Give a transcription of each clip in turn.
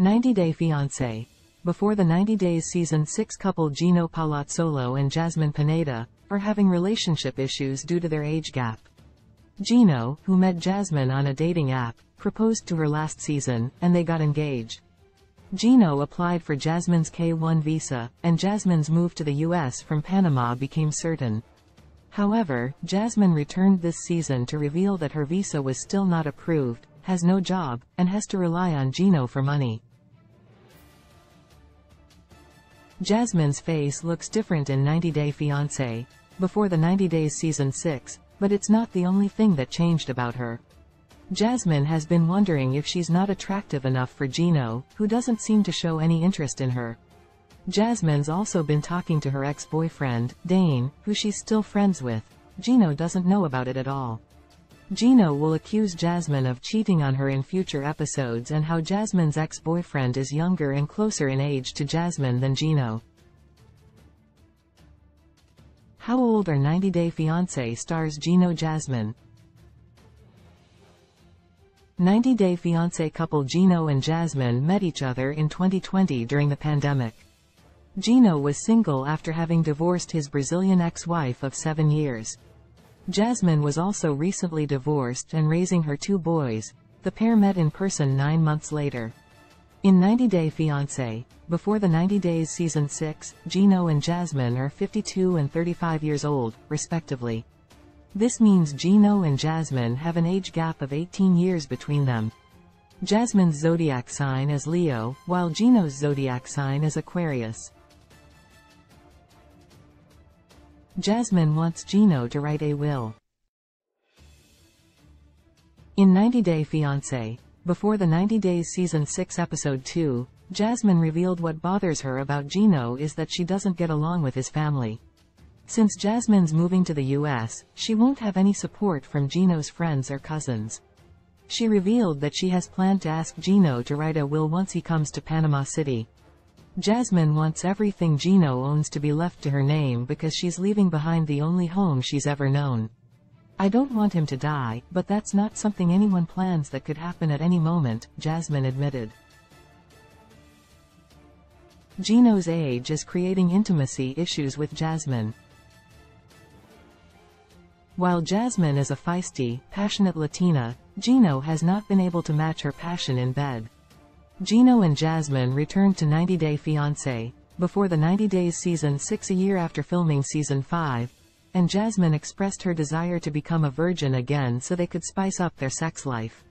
90 Day Fiancé. Before the 90 Days season 6 couple Gino Palazzolo and Jasmine Pineda are having relationship issues due to their age gap. Gino, who met Jasmine on a dating app, proposed to her last season, and they got engaged. Gino applied for Jasmine's K-1 visa, and Jasmine's move to the US from Panama became certain. However, Jasmine returned this season to reveal that her visa was still not approved, has no job, and has to rely on Gino for money. Jasmine's face looks different in 90 Day Fiancé, before the 90 Days Season 6, but it's not the only thing that changed about her. Jasmine has been wondering if she's not attractive enough for Gino, who doesn't seem to show any interest in her. Jasmine's also been talking to her ex-boyfriend, Dane, who she's still friends with. Gino doesn't know about it at all. Gino will accuse Jasmine of cheating on her in future episodes and how Jasmine's ex-boyfriend is younger and closer in age to Jasmine than Gino. How old are 90 Day Fiancé stars Gino Jasmine? 90 Day Fiancé couple Gino and Jasmine met each other in 2020 during the pandemic. Gino was single after having divorced his Brazilian ex-wife of seven years. Jasmine was also recently divorced and raising her two boys. The pair met in person nine months later. In 90 Day Fiancé, before the 90 Days Season 6, Gino and Jasmine are 52 and 35 years old, respectively. This means Gino and Jasmine have an age gap of 18 years between them. Jasmine's zodiac sign is Leo, while Gino's zodiac sign is Aquarius. Jasmine wants Gino to write a will. In 90 Day Fiancé, before the 90 Days Season 6 Episode 2, Jasmine revealed what bothers her about Gino is that she doesn't get along with his family. Since Jasmine's moving to the US, she won't have any support from Gino's friends or cousins. She revealed that she has planned to ask Gino to write a will once he comes to Panama City. Jasmine wants everything Gino owns to be left to her name because she's leaving behind the only home she's ever known. I don't want him to die, but that's not something anyone plans that could happen at any moment, Jasmine admitted. Gino's age is creating intimacy issues with Jasmine. While Jasmine is a feisty, passionate Latina, Gino has not been able to match her passion in bed. Gino and Jasmine returned to 90 Day Fiancé, before the 90 Days season 6 a year after filming season 5, and Jasmine expressed her desire to become a virgin again so they could spice up their sex life.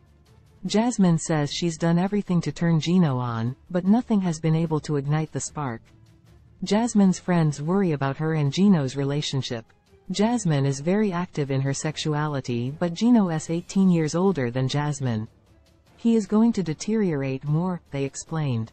Jasmine says she's done everything to turn Gino on, but nothing has been able to ignite the spark. Jasmine's friends worry about her and Gino's relationship. Jasmine is very active in her sexuality but Gino is 18 years older than Jasmine. He is going to deteriorate more, they explained.